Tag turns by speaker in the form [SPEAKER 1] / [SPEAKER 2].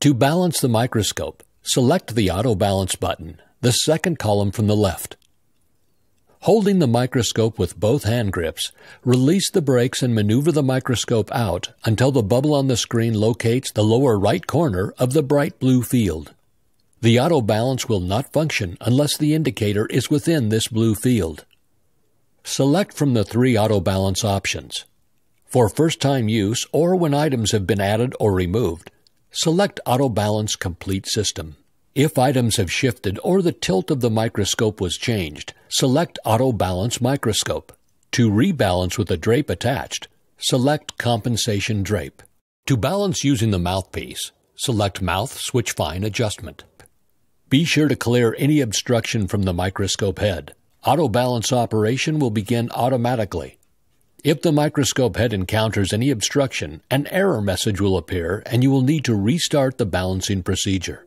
[SPEAKER 1] To balance the microscope, select the Auto Balance button, the second column from the left. Holding the microscope with both hand grips, release the brakes and maneuver the microscope out until the bubble on the screen locates the lower right corner of the bright blue field. The auto balance will not function unless the indicator is within this blue field. Select from the three auto balance options. For first time use or when items have been added or removed, select Auto Balance Complete System. If items have shifted or the tilt of the microscope was changed, select Auto Balance Microscope. To rebalance with a drape attached, select Compensation Drape. To balance using the mouthpiece, select Mouth Switch Fine Adjustment. Be sure to clear any obstruction from the microscope head. Auto balance operation will begin automatically. If the microscope head encounters any obstruction, an error message will appear and you will need to restart the balancing procedure.